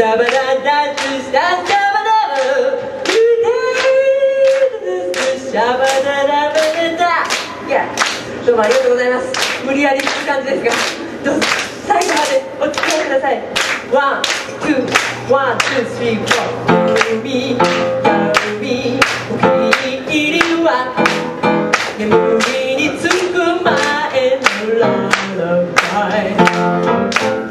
ダバダダツシスダバダブシャバダダバダダいやどうもありがとうございます無理やり聞く感じですがどうぞ最後までお付き合いください one, two, one, two, three, four 海、闇、お気に入りは眠りにつく前のララバイ